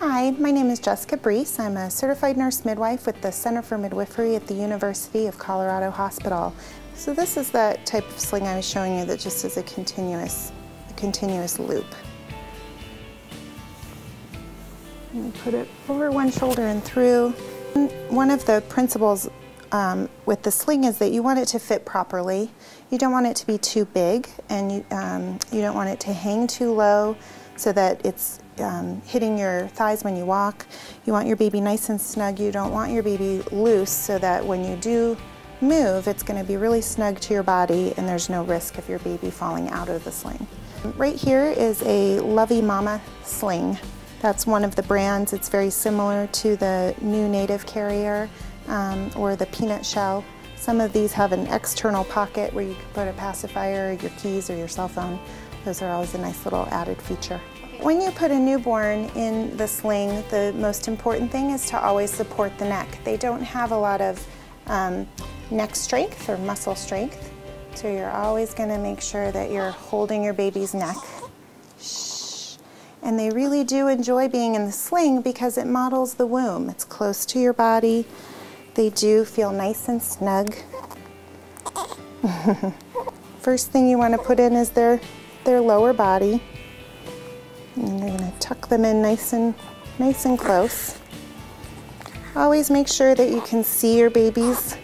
Hi, my name is Jessica Brees. I'm a certified nurse midwife with the Center for Midwifery at the University of Colorado Hospital. So this is the type of sling I was showing you that just is a continuous, a continuous loop. And put it over one shoulder and through. One of the principles um, with the sling is that you want it to fit properly. You don't want it to be too big and you, um, you don't want it to hang too low so that it's um, hitting your thighs when you walk. You want your baby nice and snug. You don't want your baby loose so that when you do move, it's going to be really snug to your body and there's no risk of your baby falling out of the sling. Right here is a Lovey Mama sling. That's one of the brands. It's very similar to the new native carrier um, or the peanut shell. Some of these have an external pocket where you can put a pacifier, your keys, or your cell phone. Those are always a nice little added feature. When you put a newborn in the sling, the most important thing is to always support the neck. They don't have a lot of um, neck strength or muscle strength, so you're always going to make sure that you're holding your baby's neck. Shh. And they really do enjoy being in the sling because it models the womb. It's close to your body. They do feel nice and snug. First thing you want to put in is their, their lower body. Tuck them in nice and, nice and close. Always make sure that you can see your baby's,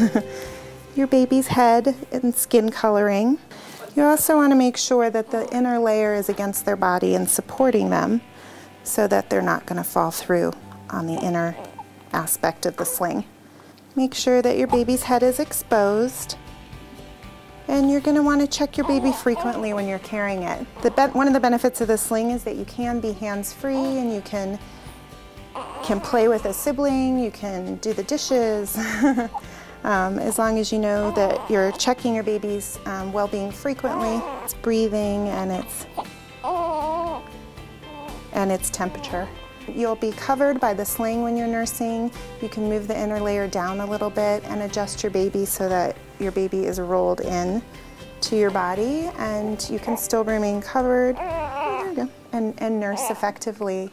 your baby's head and skin coloring. You also want to make sure that the inner layer is against their body and supporting them so that they're not going to fall through on the inner aspect of the sling. Make sure that your baby's head is exposed. And you're going to want to check your baby frequently when you're carrying it. one of the benefits of the sling is that you can be hands-free and you can, can play with a sibling, you can do the dishes, um, as long as you know that you're checking your baby's um, well-being frequently, it's breathing and its, and its temperature. You'll be covered by the sling when you're nursing. You can move the inner layer down a little bit and adjust your baby so that your baby is rolled in to your body and you can still remain covered and, and nurse effectively.